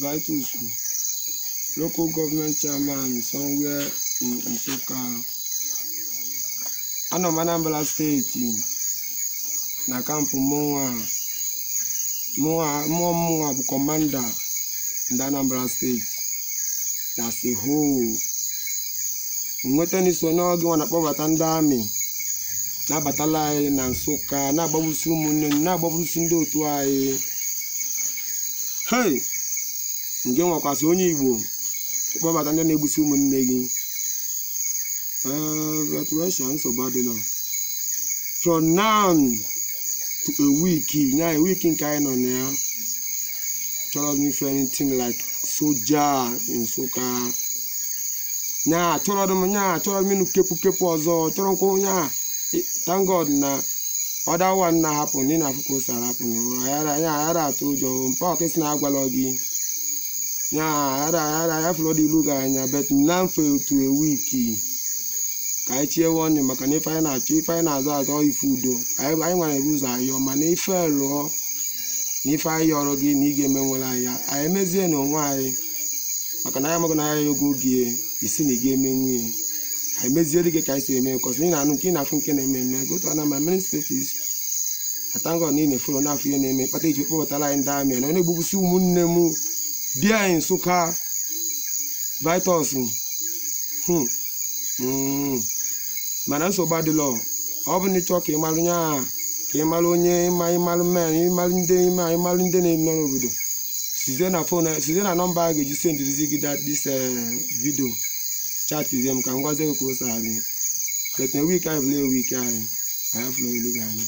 vitus local government chairman somewhere in Nsukka. Anọ m Anambra steeti na kampụ mụnwa mmụọ mụnwa bụ kọmanda ndị Anambra steeti na hoo nweta n'iso n'oge nwa na-akpọbata ndị amị na-abatala anyị na nsụka na-agbagbusi ụmụnne m na-agbagbusi ndị otu anyị nge nwekwasị onye igbo kpọbata ndị na-egbusi ụmụnne gị eevetuesha eh, nsogbu adịla from now to a week nya a nke anyị nọ na ya chọrọ m ife anything like soja nsụka nya chọrọ m nya chọrọ m ịnụ kepụ kepụ ọzọ chọrọ nkwa nya eh, thank god na ọda wan na hapụ ndị na-afụ ka o sara hapụ anya aghara atụ ụjọ mpaọkịsị na-agwala gị ara nyaaafụrụ dị ilu ga-anya bet na-mfe otu ewiki ka anyị chiewe ọnyụ maka na ife anyị na-achọ ife anyị na-azọ azọ ife udo anyị nwere ebu ụzọ ayọọ mana ife lụọ na ife anyị ọrụ gị na ị ga-eme nwere anyị anyị emezie na onwe anyị maka na anyị amaghị na anyị oge oge isi na ị eme nwunye anyị meziere gị ka anyị si eme kọsị ị na-anụ nke ị na-afụ nke na-eme eme gotu na ma many states atangọ na ị na-efolo n'afọ ihe na-eme kpata iji kpọpụtara anyị ndị amị na ọ na ụmụnne m bia Nsukka Vitus hmm. hmm. mana nsogbu adịlọ ọ bụ na ịchọ ka ị malụ ka onye ịma ịmalụ mmen ịmalụ ndị ịma ịmalụ ndị na-eme n'obodo site na fon site na nọmba eh, a ga-eji sendizi gị dis vidio chat m ka m gwazie gị ka o si adị letna anyị bụla wiiki anyị elu gị anya